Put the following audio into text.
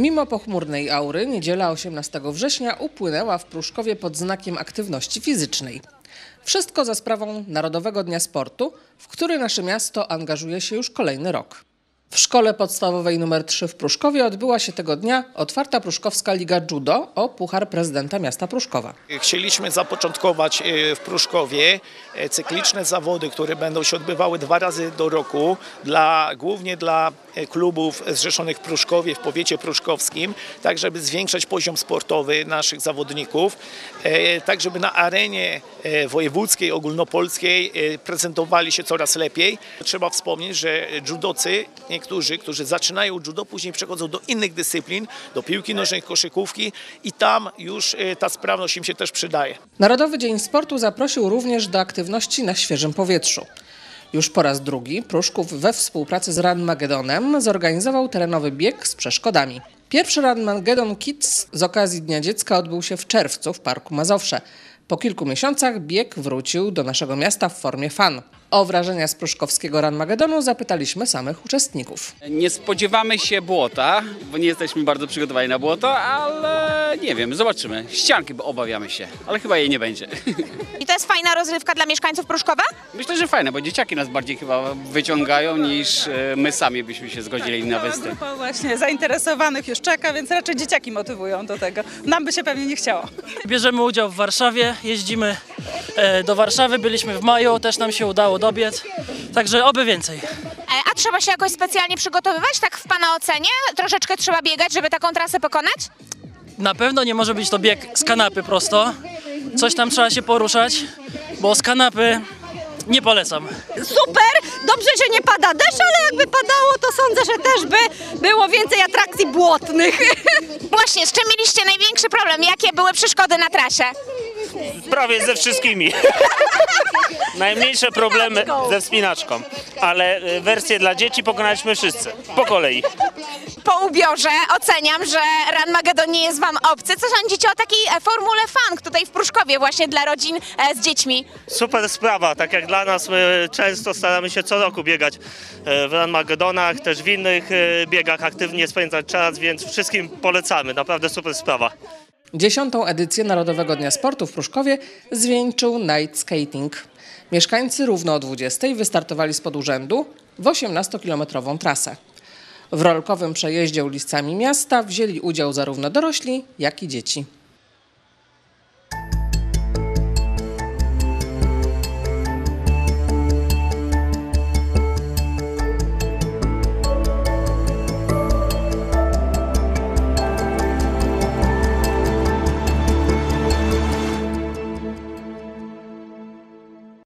Mimo pochmurnej aury, niedziela 18 września upłynęła w Pruszkowie pod znakiem aktywności fizycznej. Wszystko za sprawą Narodowego Dnia Sportu, w który nasze miasto angażuje się już kolejny rok. W szkole podstawowej nr 3 w Pruszkowie odbyła się tego dnia otwarta Pruszkowska Liga Judo o Puchar Prezydenta Miasta Pruszkowa. Chcieliśmy zapoczątkować e, w Pruszkowie e, cykliczne zawody, które będą się odbywały dwa razy do roku, dla, głównie dla klubów zrzeszonych w Pruszkowie, w powiecie pruszkowskim, tak żeby zwiększać poziom sportowy naszych zawodników, e, tak żeby na arenie e, wojewódzkiej, ogólnopolskiej e, prezentowali się coraz lepiej. Trzeba wspomnieć, że judocy, niektórzy, którzy zaczynają judo, później przechodzą do innych dyscyplin, do piłki nożnej, koszykówki i tam już e, ta sprawność im się też przydaje. Narodowy Dzień Sportu zaprosił również do aktywności na świeżym powietrzu. Już po raz drugi Pruszków we współpracy z Ranmagedonem zorganizował terenowy bieg z przeszkodami. Pierwszy Ranmagedon Kids z okazji Dnia Dziecka odbył się w czerwcu w Parku Mazowsze. Po kilku miesiącach bieg wrócił do naszego miasta w formie fan. O wrażenia z pruszkowskiego Ranmagedonu zapytaliśmy samych uczestników. Nie spodziewamy się błota, bo nie jesteśmy bardzo przygotowani na błoto, ale nie wiem, zobaczymy. Ścianki bo obawiamy się, ale chyba jej nie będzie. I to jest fajna rozrywka dla mieszkańców Pruszkowa? Myślę, że fajne, bo dzieciaki nas bardziej chyba wyciągają niż e, my sami byśmy się zgodzili na Cała występ. grupa właśnie zainteresowanych już czeka, więc raczej dzieciaki motywują do tego. Nam by się pewnie nie chciało. Bierzemy udział w Warszawie, jeździmy do Warszawy, byliśmy w maju, też nam się udało dobiec, także oby więcej. E, A trzeba się jakoś specjalnie przygotowywać, tak w Pana ocenie? Troszeczkę trzeba biegać, żeby taką trasę pokonać? Na pewno nie może być to bieg z kanapy prosto, coś tam trzeba się poruszać, bo z kanapy nie polecam. super. Dobrze, że nie pada deszcz, ale jakby padało, to sądzę, że też by było więcej atrakcji błotnych. Właśnie, z czym mieliście największy problem? Jakie były przeszkody na trasie? Prawie ze wszystkimi. Najmniejsze problemy ze wspinaczką, ale y, wersję dla dzieci pokonaliśmy wszyscy, po kolei. Po ubiorze oceniam, że Ranmagedon nie jest Wam obcy. Co sądzicie o takiej e, formule fan tutaj w Pruszkowie właśnie dla rodzin e, z dziećmi? Super sprawa, tak jak dla nas my często staramy się co roku biegać y, w Ranmagedonach, też w innych biegach aktywnie spędzać czas, więc wszystkim polecamy, naprawdę super sprawa. Dziesiątą edycję Narodowego Dnia Sportu w Pruszkowie zwieńczył night skating. Mieszkańcy równo o 20 wystartowali spod urzędu w 18-kilometrową trasę. W rolkowym przejeździe ulicami miasta wzięli udział zarówno dorośli, jak i dzieci.